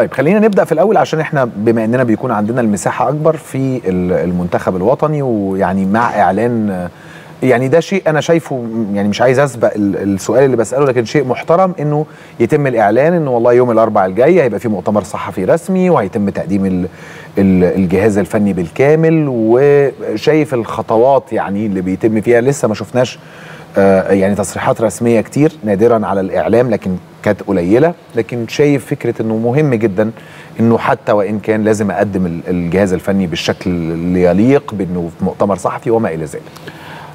طيب خلينا نبدأ في الأول عشان إحنا بما إننا بيكون عندنا المساحة أكبر في المنتخب الوطني ويعني مع إعلان يعني ده شيء أنا شايفه يعني مش عايز أسبق السؤال اللي بسأله لكن شيء محترم إنه يتم الإعلان إنه والله يوم الأربعاء الجاي هيبقى في مؤتمر صحفي رسمي وهيتم تقديم الجهاز الفني بالكامل وشايف الخطوات يعني اللي بيتم فيها لسه ما شفناش يعني تصريحات رسمية كتير نادرا على الإعلام لكن كانت قليلة لكن شايف فكرة إنه مهم جدا إنه حتى وإن كان لازم أقدم الجهاز الفني بالشكل اللي يليق بإنه في مؤتمر صحفي وما إلى ذلك.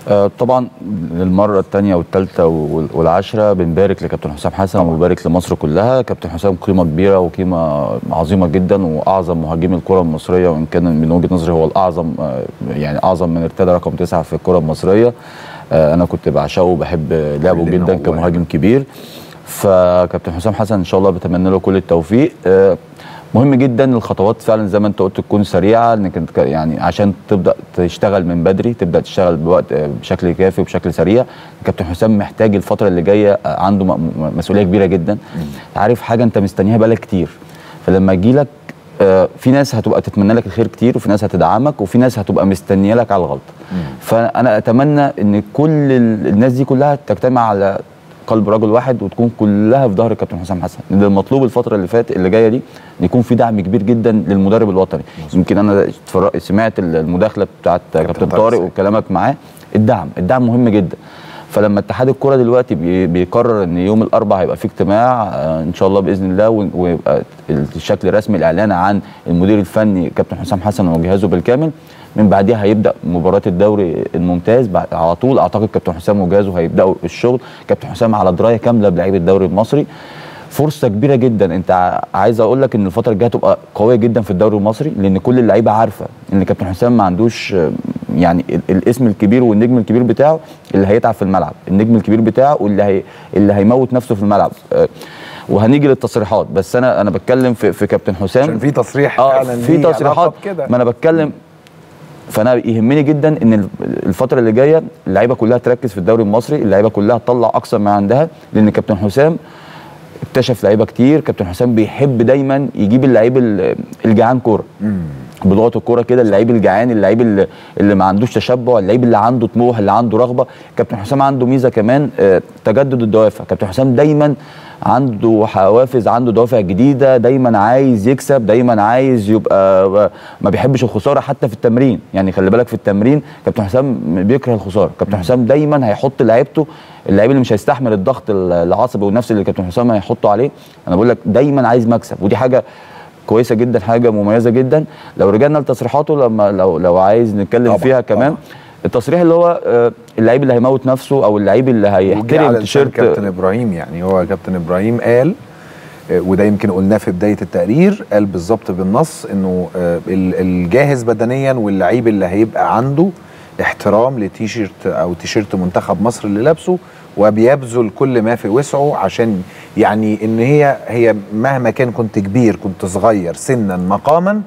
آه طبعا للمرة الثانية والثالثه والعاشرة بنبارك لكابتن حسام حسن طبعا. وبارك لمصر كلها كابتن حسام قيمة كبيرة وقيمة عظيمة جدا وأعظم مهاجمي الكرة المصرية وإن كان من وجهة نظري هو الأعظم آه يعني أعظم من ارتدى رقم تسعة في الكرة المصرية آه أنا كنت بعشقه وبحب لعبه جدا كمهاجم كبير فكابتن حسام حسن إن شاء الله بتمنى له كل التوفيق. مهم جدا الخطوات فعلا زي ما أنت قلت تكون سريعة إنك يعني عشان تبدأ تشتغل من بدري تبدأ تشتغل بوقت بشكل كافي وبشكل سريع. كابتن حسام محتاج الفترة اللي جاية عنده مسؤولية كبيرة جدا. عارف حاجة أنت مستنيها بقالك كتير. فلما يجي لك في ناس هتبقى تتمنى لك الخير كتير وفي ناس هتدعمك وفي ناس هتبقى مستنية لك على الغلط. فأنا أتمنى إن كل الناس دي كلها تجتمع على قلب رجل واحد وتكون كلها في ظهر الكابتن حسام حسن. لأن المطلوب الفترة اللي فاتت اللي جاية دي ان يكون في دعم كبير جدا للمدرب الوطني. يمكن أنا سمعت المداخلة بتاعت كابتن طارق. وكلامك معاه. الدعم الدعم مهم جدا. فلما اتحاد الكرة دلوقتي بيقرر إن يوم الأربعاء هيبقى في اجتماع إن شاء الله بإذن الله ويبقى الشكل الرسمي الإعلان عن المدير الفني كابتن حسام حسن وجهازه بالكامل. من بعدها هيبدأ مباراة الدوري الممتاز. على طول أعتقد كابتن حسام وجهازه هيبدأوا الشغل. كابتن حسام على دراية كاملة بلعيبة الدوري المصري. فرصة كبيرة جدا. أنت عايز أقول لك إن الفترة الجاية هتبقى قوية جدا في الدوري المصري لأن كل اللعيبة عارفة إن كابتن حسام ما عندوش يعني الاسم الكبير والنجم الكبير بتاعه اللي هيتعب في الملعب. النجم الكبير بتاعه واللي هي اللي هيموت نفسه في الملعب. وهنيجي للتصريحات. بس أنا أنا بتكلم في, في كابتن حسام. عشان في تصريح آه فعلا في تصريحات. ما أنا بتكلم فانا يهمني جدا ان الفترة اللي جاية اللعيبه كلها تركز في الدوري المصري اللعيبه كلها تطلع اقصى ما عندها لأن كابتن حسام اكتشف لعيبه كتير كابتن حسام بيحب دايما يجيب اللعيب الجعان كوره. بلغة الكورة كده اللعيب الجعان اللعيب اللي, اللي ما عندوش تشبع اللعيب اللي عنده طموح اللي عنده رغبة. كابتن حسام عنده ميزة كمان تجدد الدوافع. كابتن حسام دايما عنده حوافز عنده دوافع جديدة دايما عايز يكسب دايما عايز يبقى ما بيحبش الخسارة حتى في التمرين. يعني خلي بالك في التمرين كابتن حسام بيكره الخسارة. كابتن حسام دايما هيحط لعيبته اللعيب اللي مش هيستحمل الضغط العصبي والنفسي اللي كابتن حسام هيحطه عليه. أنا بقول لك دايما عايز مكسب. ودي حاجة كويسة جدا حاجة مميزة جدا لو رجعنا لتصريحاته لما لو لو عايز نتكلم طبعًا فيها كمان طبعًا. التصريح اللي هو اللعيب اللي هيموت نفسه أو اللعيب اللي هيحترم تيشيرت كابتن إبراهيم يعني هو كابتن إبراهيم قال وده يمكن قلناه في بداية التقرير قال بالظبط بالنص إنه الجاهز بدنيا واللعيب اللي هيبقى عنده احترام لتيشيرت أو تيشيرت منتخب مصر اللي لابسه وبيبذل كل ما في وسعه عشان يعني إن هي هي مهما كان كنت كبير كنت صغير سنا مقاما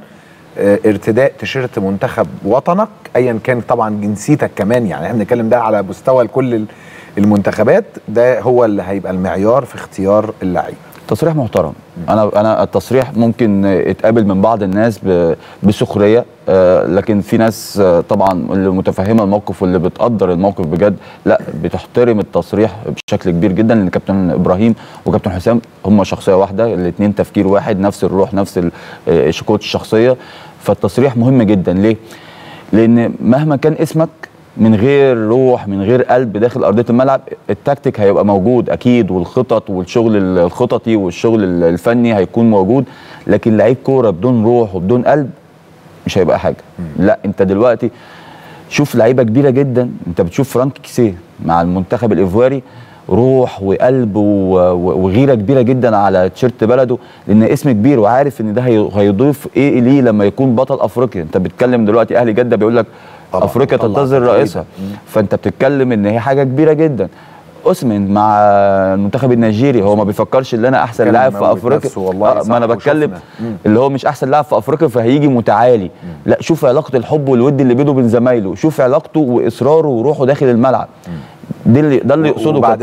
ارتداء تيشيرت منتخب وطنك ايا كان طبعا جنسيتك كمان يعني إحنا بنتكلم ده على مستوى كل المنتخبات ده هو اللي هيبقى المعيار في اختيار اللعيب. تصريح محترم. أنا أنا التصريح ممكن يتقابل من بعض الناس بسخرية آه لكن في ناس آه طبعا اللي متفهمة الموقف واللي بتقدر الموقف بجد لا بتحترم التصريح بشكل كبير جدا لأن كابتن إبراهيم وكابتن حسام هم شخصية واحدة الاثنين تفكير واحد نفس الروح نفس شكوت الشخصية. فالتصريح مهم جدا. ليه؟ لأن مهما كان اسمك من غير روح من غير قلب داخل أرضية الملعب التكتيك هيبقى موجود أكيد والخطط والشغل الخططي والشغل الفني هيكون موجود لكن لعيب كورة بدون روح وبدون قلب مش هيبقى حاجة. لا انت دلوقتي شوف لعيبة كبيرة جدا انت بتشوف فرانك كيسيه مع المنتخب الايفواري روح وقلب وغيرة كبيرة جدا على تيشيرت بلده لأن اسم كبير وعارف إن ده هيضيف إيه ليه لما يكون بطل أفريقيا. انت بتتكلم دلوقتي أهلي جدة بيقول لك أفريقيا تنتظر رئيسها. فأنت بتتكلم إن هي حاجة كبيرة جدا. أوسمن مع المنتخب النيجيري هو ما بيفكرش إن أنا أحسن لاعب في أفريقيا. والله ما أنا بتكلم اللي هو مش أحسن لاعب في أفريقيا فهيجي متعالي. لا شوف علاقة الحب والود اللي بينه وبين زمايله. شوف علاقته وإصراره وروحه داخل الملعب. ده اللي ده اللي يقصده بعد